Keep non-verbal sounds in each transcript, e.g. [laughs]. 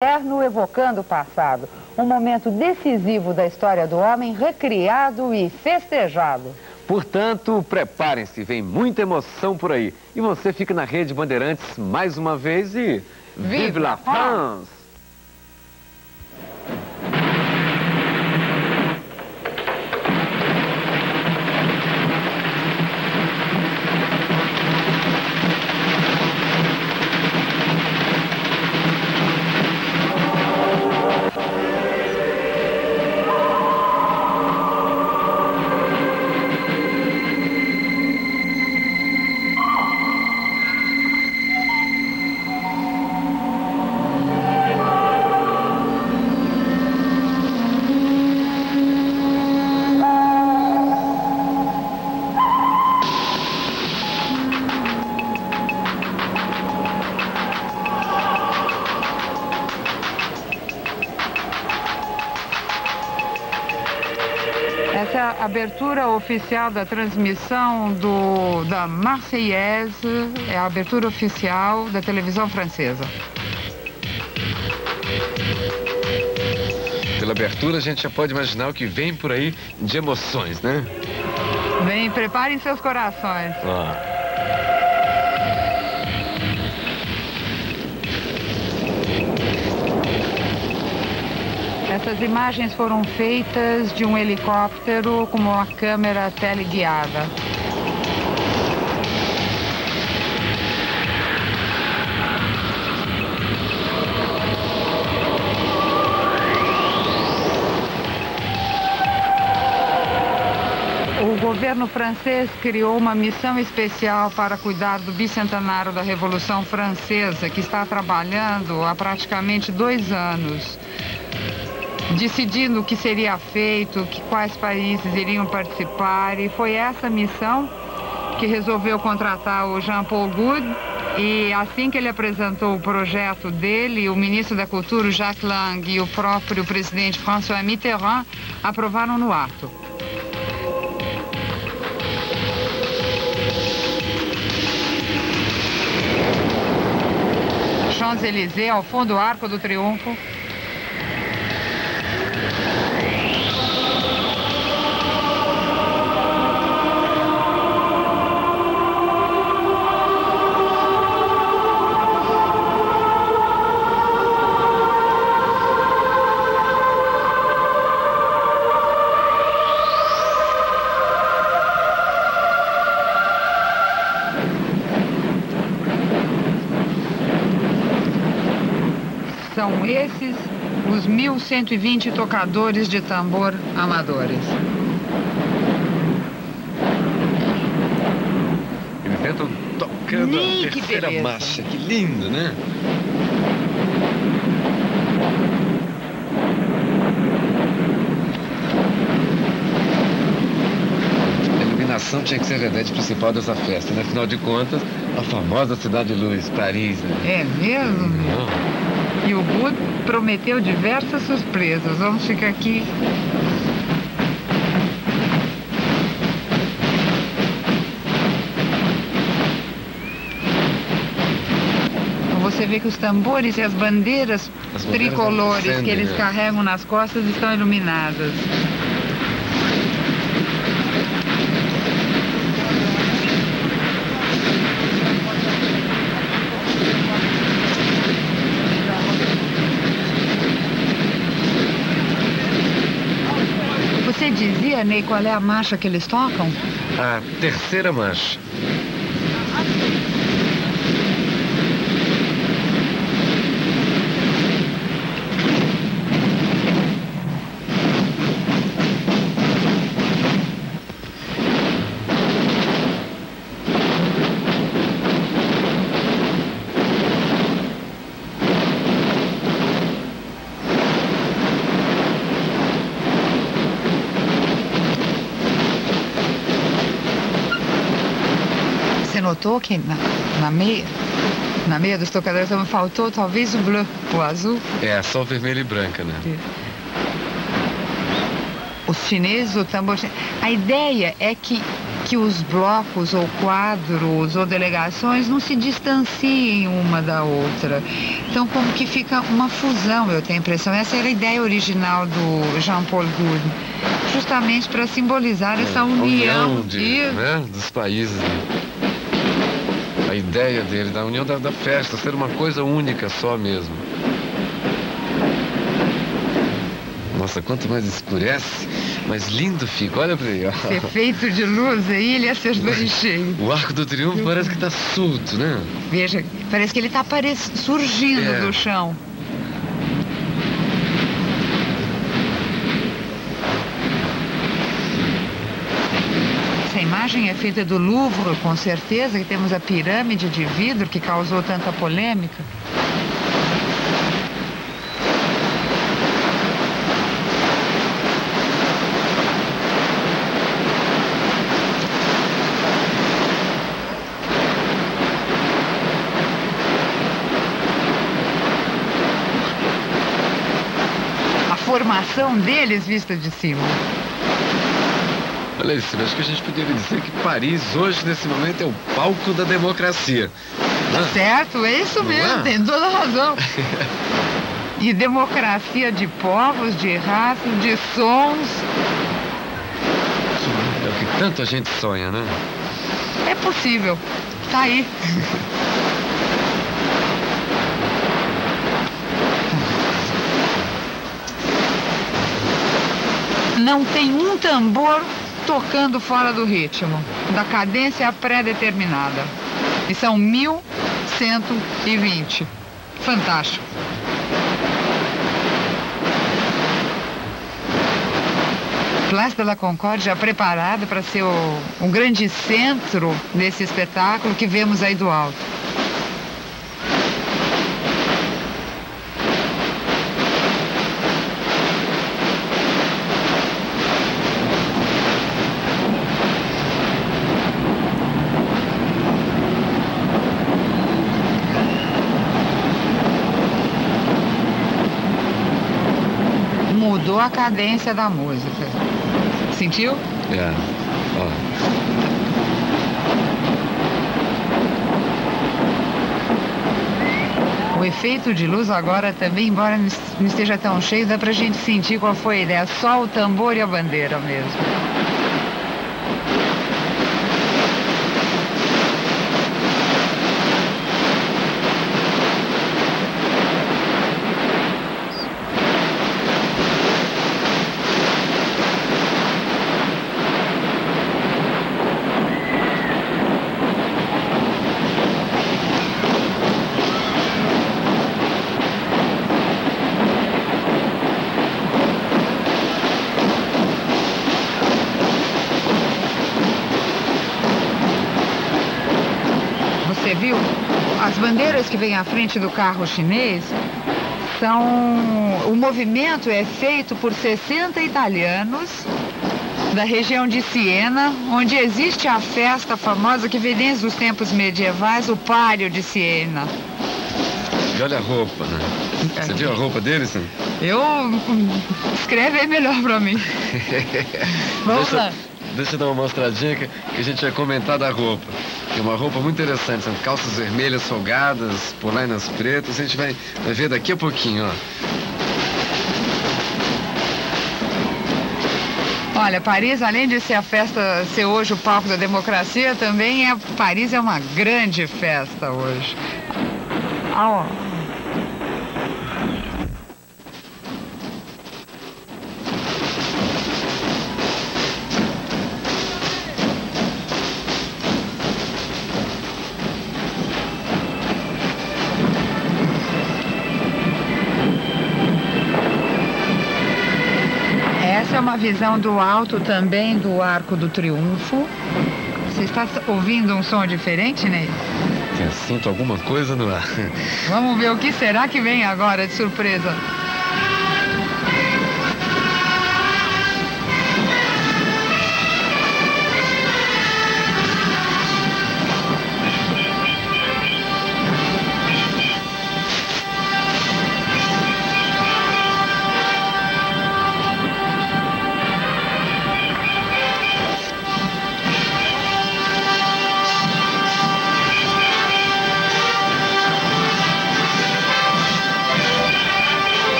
moderno evocando o passado. Um momento decisivo da história do homem, recriado e festejado. Portanto, preparem-se, vem muita emoção por aí. E você fica na Rede Bandeirantes mais uma vez e... Vive la France! Abertura oficial da transmissão do, da Marseillaise, é a abertura oficial da televisão francesa. Pela abertura a gente já pode imaginar o que vem por aí de emoções, né? Vem, preparem seus corações. Ó. Essas imagens foram feitas de um helicóptero com uma câmera teleguiada. O governo francês criou uma missão especial para cuidar do bicentenário da Revolução Francesa, que está trabalhando há praticamente dois anos decidindo o que seria feito, que quais países iriam participar, e foi essa missão que resolveu contratar o Jean-Paul Goud. E assim que ele apresentou o projeto dele, o ministro da Cultura, Jacques Lang, e o próprio presidente François Mitterrand aprovaram no ato. Champs-Élysées, ao fundo do Arco do Triunfo. 120 tocadores de tambor amadores. Eles tentam tocando Nem a terceira que marcha. Que lindo, né? A iluminação tinha que ser a ideia principal dessa festa, né? Afinal de contas, a famosa Cidade de Luz, Paris, né? É mesmo? Não. E o Bud prometeu diversas surpresas. Vamos ficar aqui. Você vê que os tambores e as bandeiras As bandeiras tricolores que eles né? carregam nas costas estão iluminadas. Você dizia, Ney, qual é a marcha que eles tocam? A terceira marcha. Notou que na, na meia, na meia dos tocadores também faltou talvez o o azul? É, só vermelha e branca, né? Os chineses, o tambor chinês. A ideia é que que os blocos ou quadros ou delegações não se distanciem uma da outra. Então, como que fica uma fusão, eu tenho a impressão. Essa era a ideia original do Jean-Paul Gould, justamente para simbolizar essa É, a união, união de, né, dos países. A ideia dele, da união da, da festa, ser uma coisa única só mesmo. Nossa, quanto mais escurece, mais lindo fica. Olha pra esse efeito de luz aí, ele ser bem cheio. O Arco do Triunfo parece que tá solto, né? Veja, parece que ele está surgindo É. do chão. Essa imagem é feita do Louvre, com certeza, que temos a pirâmide de vidro que causou tanta polêmica. A formação deles vista de cima. Acho que a gente poderia dizer que Paris hoje, nesse momento, é o palco da democracia. né? Certo, é isso Não mesmo, é? tem toda a razão. [laughs] E democracia de povos, de raças, de sons. É o que tanta gente sonha, né? É possível. Tá aí. [laughs] Não tem um tambor tocando fora do ritmo, da cadência pré-determinada. E são 1120. Fantástico. Place de la Concorde já preparada para ser o, um grande centro desse espetáculo que vemos aí do alto. Mudou a cadência da música. Sentiu? É. Ó. O efeito de luz agora também, embora não es- não esteja tão cheio, dá pra gente sentir qual foi a ideia. Só o tambor e a bandeira mesmo. Bandeiras que vêm à frente do carro chinês são. O movimento é feito por 60 italianos da região de Siena, onde existe a festa famosa que vem desde os tempos medievais, o Páreo de Siena. E olha a roupa, né? Você viu a roupa deles? né? Eu. Escreve aí melhor pra mim. [laughs] Vamos lá. Deixa, eu dar uma mostradinha que, que a gente vai comentar da roupa. É uma roupa muito interessante, são calças vermelhas folgadas, polainas pretas, a gente vai, vai ver daqui a pouquinho, ó. Olha, Paris, além de ser a festa, ser hoje o palco da democracia, também é Paris é uma grande festa hoje. Ah, ó. Uma visão do alto também do Arco do Triunfo. Você está ouvindo um som diferente, Ney? Eu sinto alguma coisa no ar. Vamos ver o que será que vem agora de surpresa.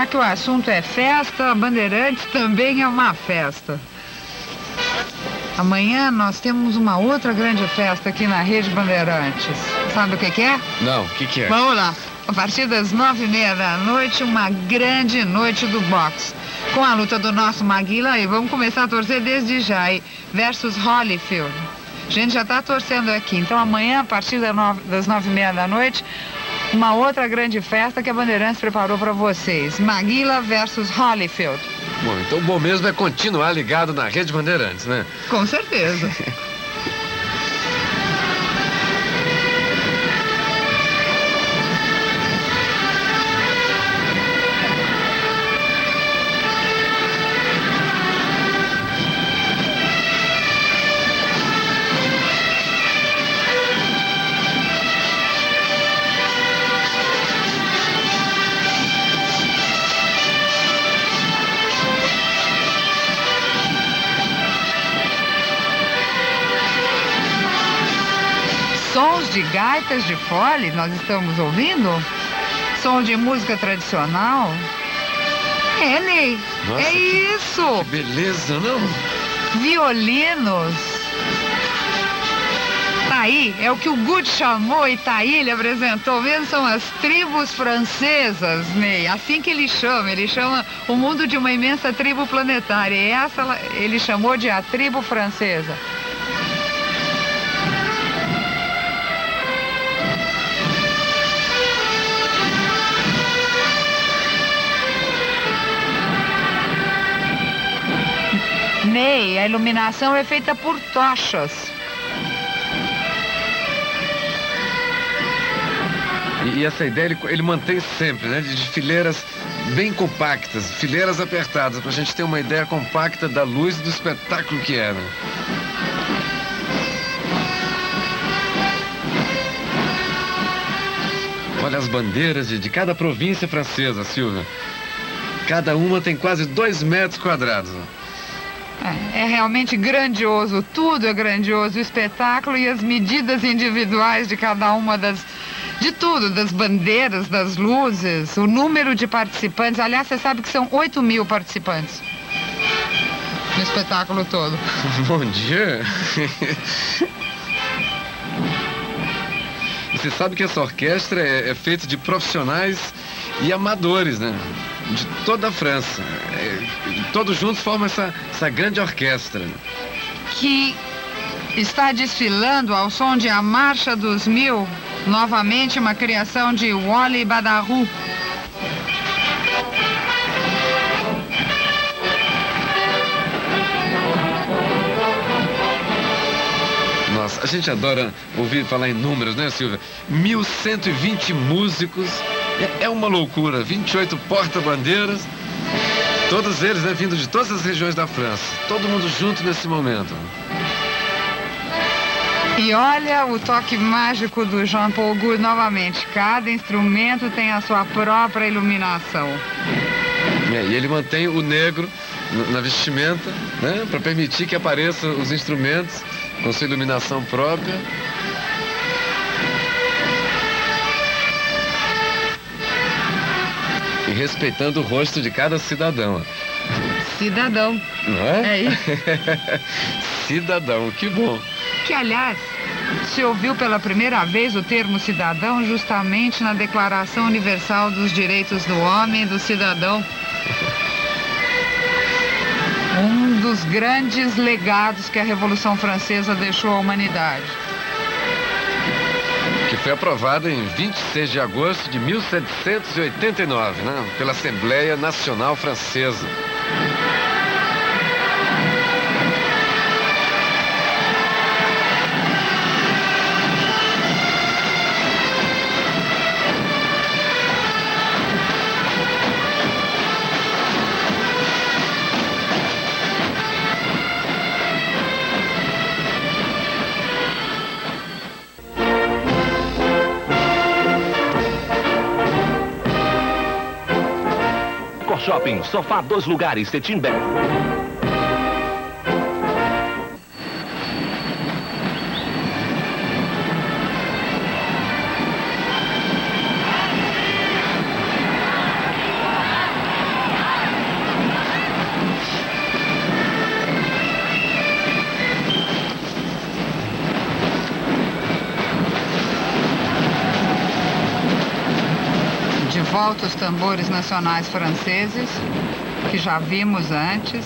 Já que o assunto é festa, a Bandeirantes também é uma festa. Amanhã nós temos uma outra grande festa aqui na Rede Bandeirantes. Sabe o que, que é? Não, o que, que é? Vamos lá. A partir das nove e meia da noite, uma grande noite do boxe. Com a luta do nosso Maguila e vamos começar a torcer desde já aí, versus Holyfield. A gente já está torcendo aqui. Então amanhã, a partir das nove e meia da noite, uma outra grande festa que a Bandeirantes preparou para vocês. Maguila versus Holyfield. Bom, então o bom mesmo é continuar ligado na Rede Bandeirantes, né? Com certeza. [laughs] de gaitas de fole, nós estamos ouvindo? Som de música tradicional? É, Ney. Nossa, é que, isso. Que beleza, não? Violinos. Tá aí, é o que o Good chamou e tá aí, ele apresentou mesmo, são as tribos francesas, Ney. Assim que ele chama, ele chama o mundo de uma imensa tribo planetária. E essa ele chamou de a tribo francesa. Ney, a iluminação é feita por tochas. E, essa ideia ele, ele mantém sempre, né? De, de, fileiras bem compactas, fileiras apertadas, para a gente ter uma ideia compacta da luz e do espetáculo que é, né? Olha as bandeiras de, de cada província francesa, Silvia. Cada uma tem quase dois metros quadrados. Né? É, é realmente grandioso, tudo é grandioso, o espetáculo e as medidas individuais de cada uma das. De tudo, das bandeiras, das luzes, o número de participantes. Aliás, você sabe que são 8 mil participantes no espetáculo todo. [laughs] Bom dia. Você sabe que essa orquestra é, é feita de profissionais e amadores, né? De toda a França. É, todos juntos formam essa, essa grande orquestra. Que está desfilando ao som de A Marcha dos Mil, novamente uma criação de Wally Badarou. Nossa, a gente adora ouvir falar em números, né, Silvia? 1.120 músicos, é, é uma loucura. 28 porta-bandeiras, todos eles né, vindo de todas as regiões da França. Todo mundo junto nesse momento. E olha o toque mágico do Jean Paul Gould novamente. Cada instrumento tem a sua própria iluminação. É, e ele mantém o negro na vestimenta, né, para permitir que apareçam os instrumentos com sua iluminação própria. Respeitando o rosto de cada cidadão. Cidadão. Não é? É isso. [laughs] cidadão, que bom. Que, aliás, se ouviu pela primeira vez o termo cidadão justamente na Declaração Universal dos Direitos do Homem e do Cidadão. Um dos grandes legados que a Revolução Francesa deixou à humanidade. Que foi aprovada em 26 de agosto de 1789, né, pela Assembleia Nacional Francesa. Shopping, sofá dois lugares, Setim os tambores nacionais franceses, que já vimos antes,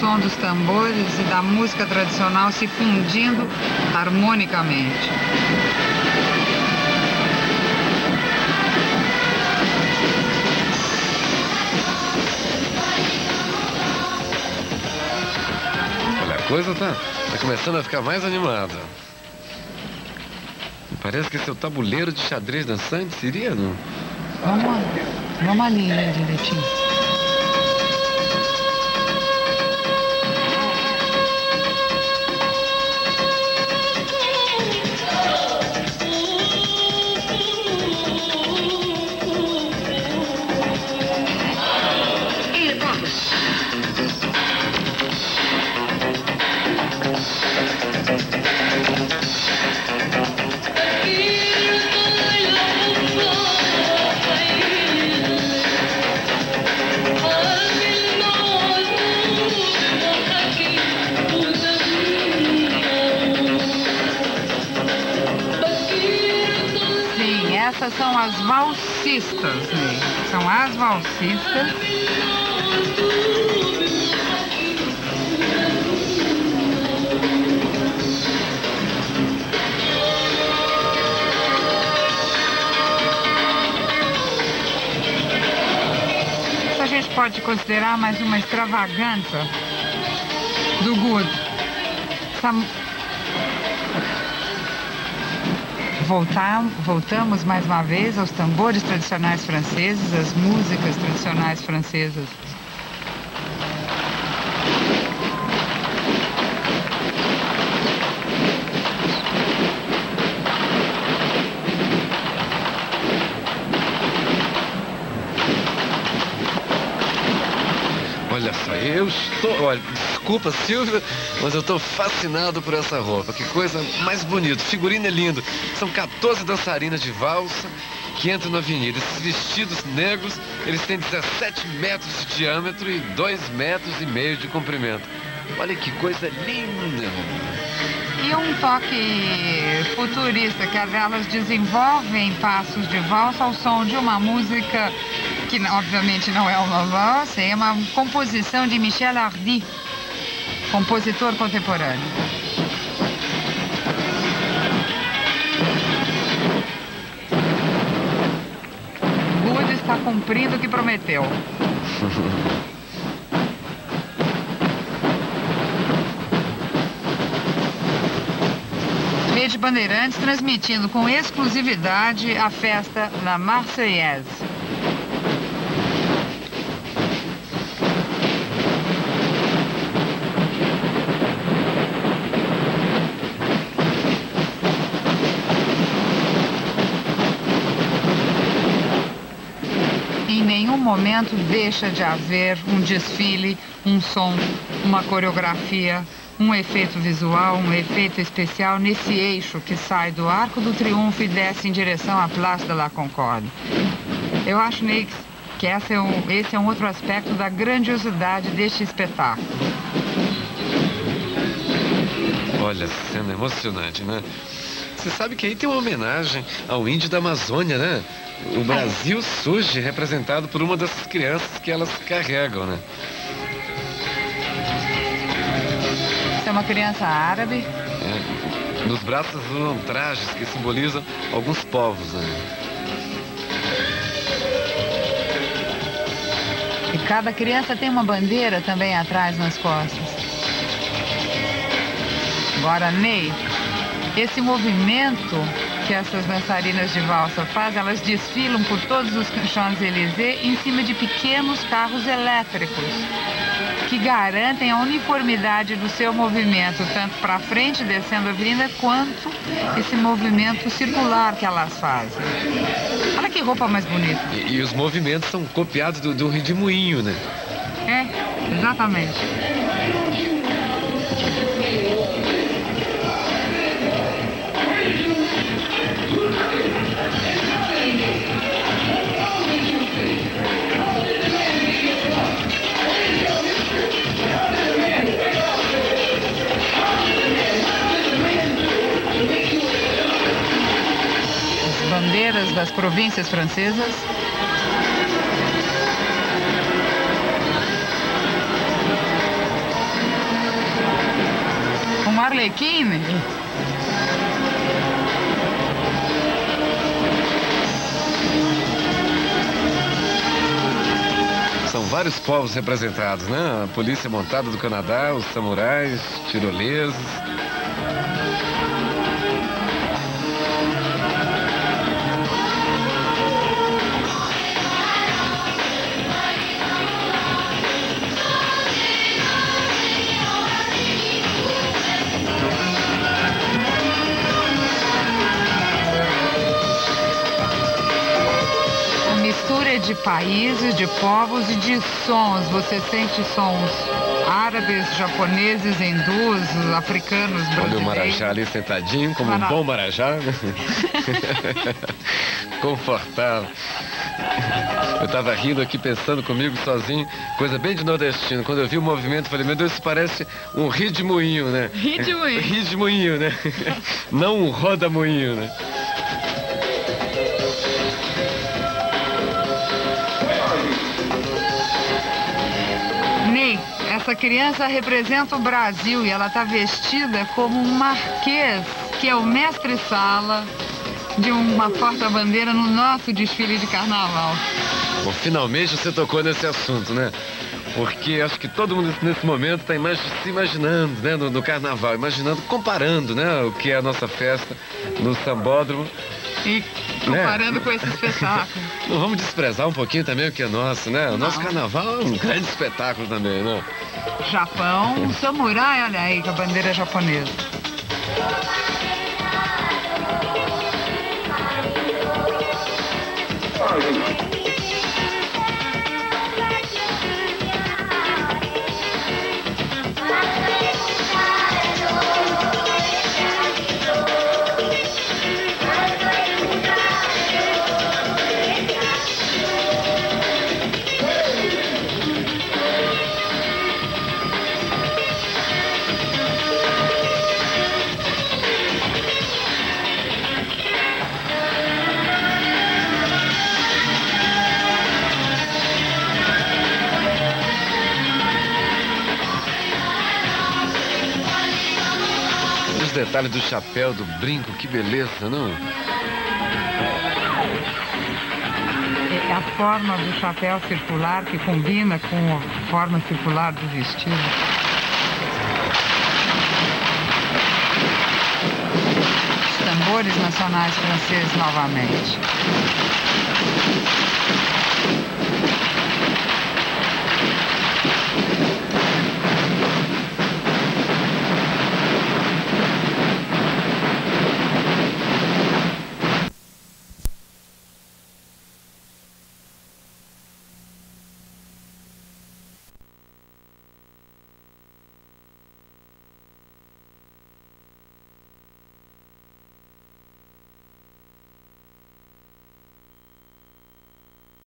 som dos tambores e da música tradicional se fundindo harmonicamente. Olha, a coisa tá, tá começando a ficar mais animada. Parece que esse é o tabuleiro de xadrez dançante, seria, não? Vamos, vamos ali, né, direitinho. Valsistas. Isso a gente pode considerar mais uma extravagância do Good. Essa Voltar, voltamos mais uma vez aos tambores tradicionais franceses, às músicas tradicionais francesas. Olha só, eu estou. Olha, desculpa, Silvia, mas eu estou fascinado por essa roupa. Que coisa mais bonita. Figurino é lindo. São 14 dançarinas de valsa que entram na avenida. Esses vestidos negros, eles têm 17 metros de diâmetro e 2 metros e meio de comprimento. Olha que coisa linda. E um toque futurista, que elas desenvolvem passos de valsa ao som de uma música que obviamente não é uma valsa, é uma composição de Michel Hardy, compositor contemporâneo. Está cumprindo o que prometeu. Rede Bandeirantes transmitindo com exclusividade a festa La Marseillaise. Em nenhum momento deixa de haver um desfile, um som, uma coreografia, um efeito visual, um efeito especial nesse eixo que sai do Arco do Triunfo e desce em direção à Place de la Concorde. Eu acho, Ney, que esse é, um, esse é um outro aspecto da grandiosidade deste espetáculo. Olha, cena emocionante, né? Você sabe que aí tem uma homenagem ao índio da Amazônia, né? O Brasil surge representado por uma dessas crianças que elas carregam, né? Essa é uma criança árabe. É, nos braços usam trajes que simbolizam alguns povos, né? E cada criança tem uma bandeira também atrás nas costas. Agora, Ney, esse movimento que essas dançarinas de valsa fazem, elas desfilam por todos os Champs-Élysées em cima de pequenos carros elétricos que garantem a uniformidade do seu movimento, tanto para frente, descendo a avenida, quanto esse movimento circular que elas fazem. Olha que roupa mais bonita. E, e os movimentos são copiados do, do redemoinho, né? É, exatamente. Bandeiras das províncias francesas. Um arlequim. Vários povos representados, né? A polícia montada do Canadá, os samurais, tiroleses. De países, de povos e de sons. Você sente sons árabes, japoneses, hindus, africanos, brasileiros. Olha o Marajá ali sentadinho, como Mara... um bom Marajá. Confortável. Eu estava rindo aqui, pensando comigo sozinho, coisa bem de nordestino. Quando eu vi o movimento, falei, meu Deus, isso parece um rio de moinho, né? Rio de moinho. [laughs] Rio de moinho, né? Não um roda-moinho, né? Essa criança representa o Brasil e ela está vestida como um marquês, que é o mestre-sala de uma porta-bandeira no nosso desfile de carnaval. Bom, finalmente você tocou nesse assunto, né? Porque acho que todo mundo nesse momento está imag se imaginando, né, no, no, carnaval, imaginando, comparando, né, o que é a nossa festa no sambódromo. E comparando né? com esse espetáculo. Não vamos desprezar um pouquinho também o que é nosso, né? O nosso Não. carnaval é um grande espetáculo também, né? Japão, samurai, olha aí, com a bandeira japonesa. Detalhe do chapéu, do brinco, que beleza, não? É a forma do chapéu circular que combina com a forma circular do vestido. Tambores nacionais franceses novamente.